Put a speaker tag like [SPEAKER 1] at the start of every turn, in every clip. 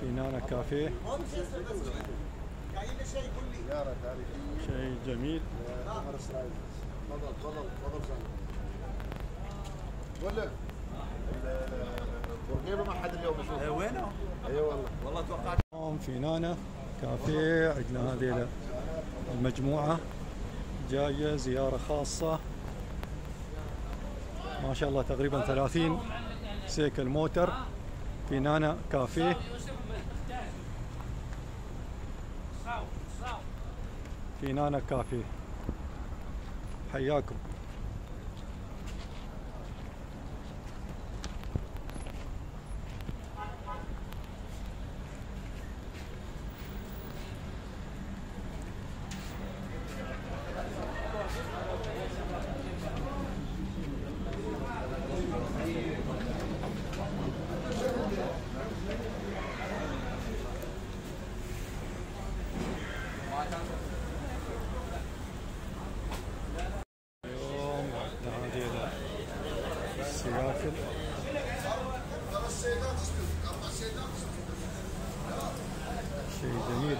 [SPEAKER 1] في نانا كافيه.
[SPEAKER 2] زياره
[SPEAKER 1] شيء جميل.
[SPEAKER 2] تفضل تفضل تفضل لك بورقيبه ما حد اليوم يشوف
[SPEAKER 3] وينه؟
[SPEAKER 2] اي والله
[SPEAKER 3] والله توقعت
[SPEAKER 1] في نانا كافيه عندنا هذه المجموعة. جاية زيارة خاصة. ما شاء الله تقريبا 30 سيكل موتر. في نانا كافيه في نانا كافيه. حياكم اليوم عندنا هذه السياكل شيء جميل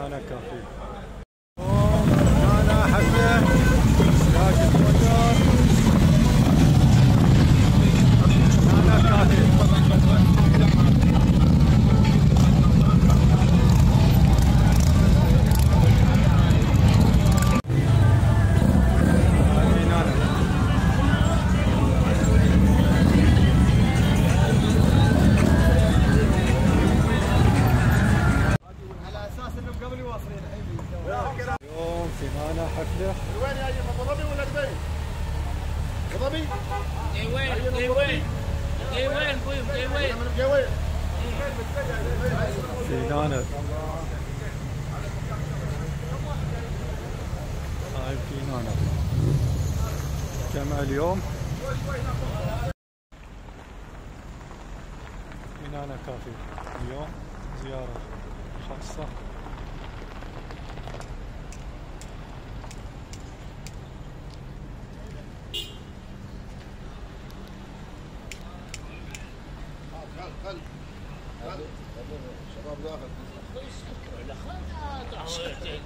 [SPEAKER 1] هنا كافيه حفله
[SPEAKER 2] وين يا ايمن ابو ظبي ولا دبي؟ ابو ظبي؟
[SPEAKER 4] جاي وين؟ جاي وين؟ جاي وين بويم؟ جاي وين؟
[SPEAKER 2] من
[SPEAKER 1] نانا هاي في نانا جمع اليوم في نانا كافي اليوم زيارة خاصة
[SPEAKER 2] خل خل خل شباب داخل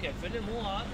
[SPEAKER 4] كيف فيلم هو هذا؟